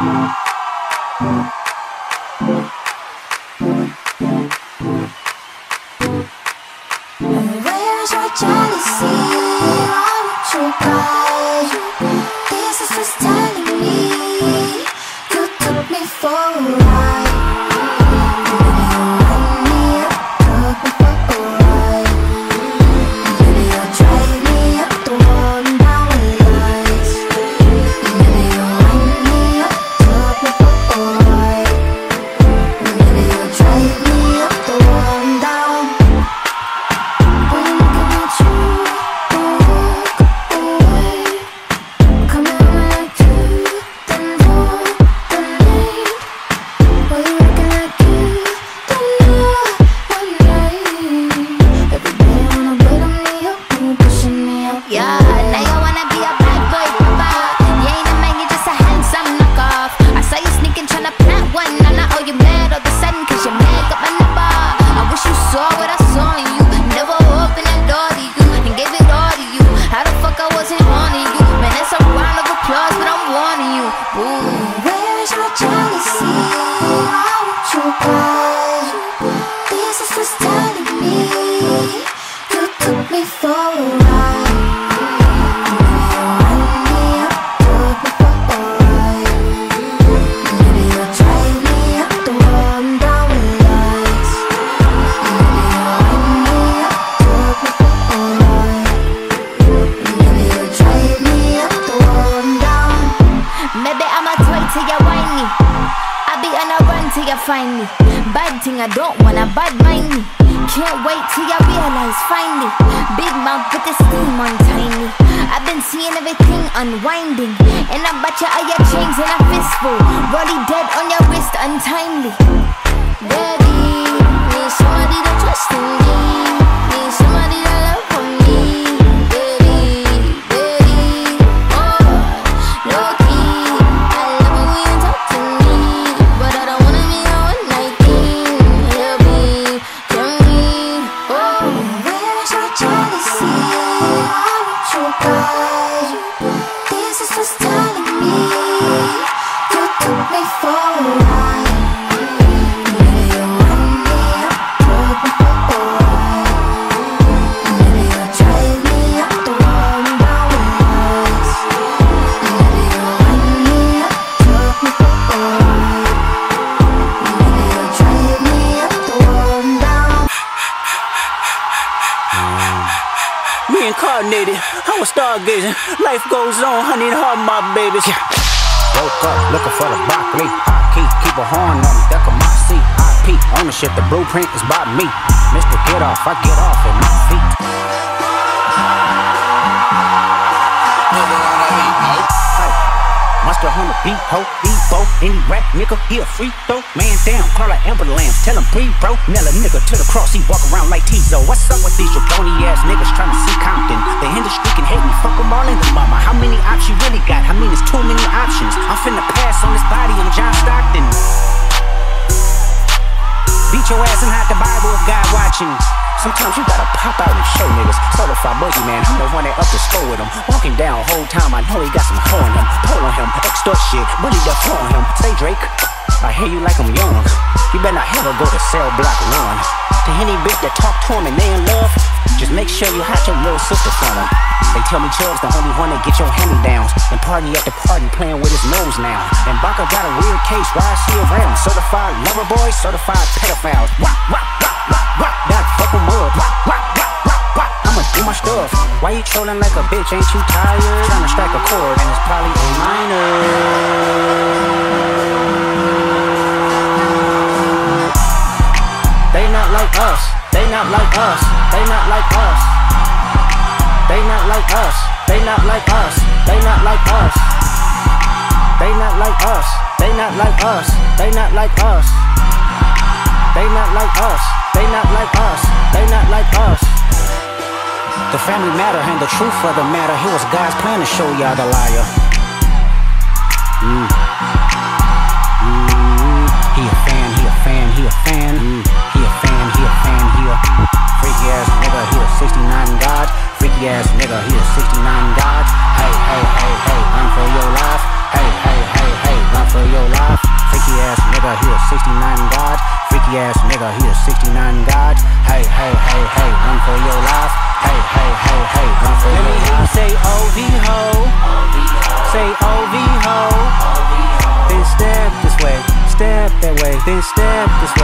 Where's your jealousy? Why would you cry? Till you whine me. I be on a run till you find me. Bad thing, I don't wanna bad mind me. Can't wait till you realize finally. Big mouth with the steam on tiny. I've been seeing everything unwinding. And I bet you all your chains in a fistful. Rolly dead on your wrist untimely. Baby, somebody to trust in Reincarnated, I was stargazing. Life goes on, honey, the heart, my babies. Yeah. Woke up looking for the broccoli. Hot key, keep a horn on me, duck on my seat. IP ownership, the blueprint is by me. Mr. Get Off, I get off at my feet. Hey, Monster on the beat, ho, Depot, any rap nigga, he a free throw. Man down, call like ambulance, tell him pre bro. Nail a nigga to the cross, he walk around like Tizo. What's up with these jabroni ass niggas trying to see them all in the mama. How many options you really got? I mean, it's too many options. I'm finna pass on this body, I'm John Stockton. Beat your ass and hide the Bible if God watching. Sometimes you gotta pop out and show niggas. Certified boogeyman, I'm the one that up the score with him. Walking down whole time, I know he got some hoe him. Pull on him, extort shit, money flow on him. Say Drake, I hear you like I'm young. You better not ever go to cell block one. To any bitch that talk to him and they in love, just make sure you hide your little sister from him. They tell me Chubb's the only one that get your hand-me-downs And party at the party playing with his nose now. And Baka got a weird case, why is he around? Certified lover boy, certified pedophiles Wah, wah, wah, wah, wah, that fucking mud Wah, wah, wah, wah, wah, I'ma do my stuff. Why you trolling like a bitch, ain't you tired? Trying to strike a chord and it's probably a minor not like us, they not like us they not like us. They not like us. They not like us. They not like us. They not like us. They not like us. They not like us. They not like us. They not like us. The family matter and the truth of the matter. Here was God's plan to show y'all the liar. Mm. Mm. He fan, he a fan, he a fan. Mm. He a fan, he a fan, he a freaky ass nigga. He a 69 God. Freaky ass nigga, he a 69 God. Hey, hey, hey, hey, run for your life. Hey, hey, hey, hey, run for your life. Freaky ass nigga, he a 69 God. Freaky ass nigga, he a 69 God. Hey, hey, hey, hey, run for your life. Hey, hey, hey, hey, run for Let me your hear you life. say OV ho. Say OV ho. Then step this